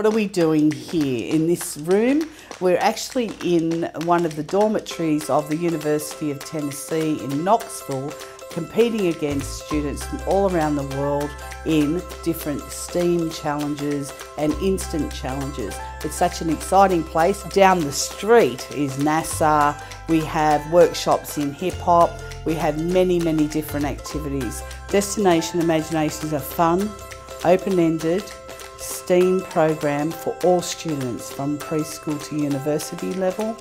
What are we doing here in this room? We're actually in one of the dormitories of the University of Tennessee in Knoxville competing against students from all around the world in different STEAM challenges and instant challenges. It's such an exciting place. Down the street is NASA. We have workshops in hip hop. We have many, many different activities. Destination Imagination is a fun, open-ended, STEAM program for all students from preschool to university level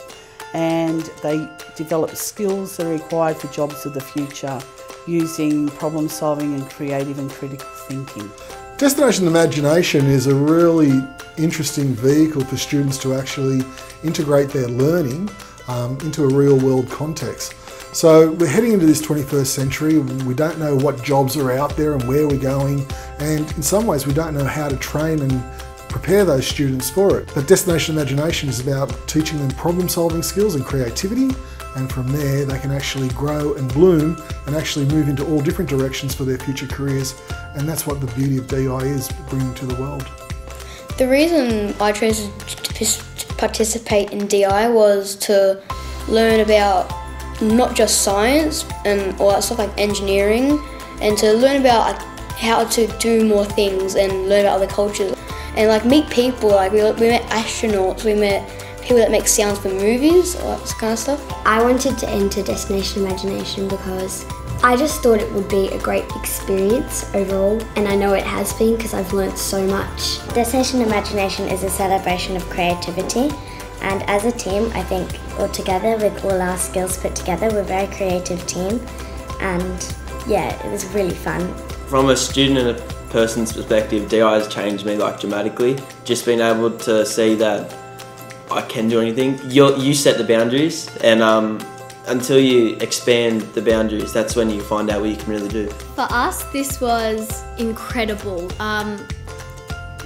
and they develop skills that are required for jobs of the future using problem solving and creative and critical thinking. Destination Imagination is a really interesting vehicle for students to actually integrate their learning um, into a real world context. So we're heading into this 21st century. We don't know what jobs are out there and where we're going. And in some ways, we don't know how to train and prepare those students for it. But Destination Imagination is about teaching them problem solving skills and creativity. And from there, they can actually grow and bloom and actually move into all different directions for their future careers. And that's what the beauty of DI is bringing to the world. The reason I chose to participate in DI was to learn about not just science and all that stuff like engineering and to learn about like how to do more things and learn about other cultures and like meet people like we, we met astronauts we met people that make sounds for movies all that kind of stuff i wanted to enter destination imagination because i just thought it would be a great experience overall and i know it has been because i've learned so much destination imagination is a celebration of creativity and as a team, I think all together with all our skills put together, we're a very creative team. And yeah, it was really fun. From a student and a person's perspective, DI has changed me like dramatically. Just being able to see that I can do anything. you you set the boundaries and um, until you expand the boundaries, that's when you find out what you can really do. For us, this was incredible. Um,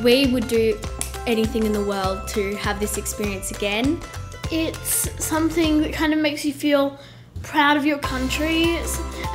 we would do anything in the world to have this experience again. It's something that kind of makes you feel proud of your country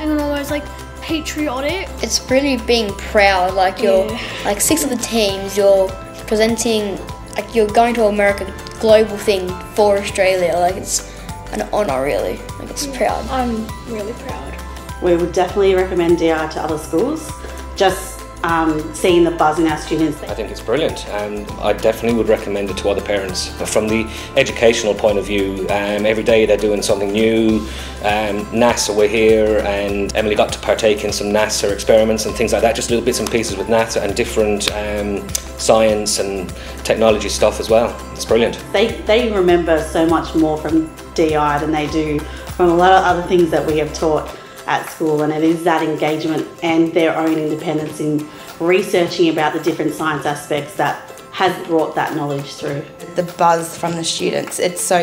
and always like patriotic. It's really being proud, like you're yeah. like six of the teams, you're presenting like you're going to America global thing for Australia. Like it's an honour really. Like it's yeah, proud. I'm really proud. We would definitely recommend DI to other schools. Just um, seeing the buzz in our students. I think it's brilliant and I definitely would recommend it to other parents. From the educational point of view, um, every day they're doing something new. Um, NASA were here and Emily got to partake in some NASA experiments and things like that, just little bits and pieces with NASA and different um, science and technology stuff as well. It's brilliant. They, they remember so much more from DI than they do from a lot of other things that we have taught at school and it is that engagement and their own independence in researching about the different science aspects that has brought that knowledge through. The buzz from the students, it's so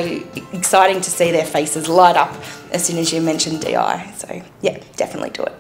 exciting to see their faces light up as soon as you mention DI. So, yeah, definitely do it.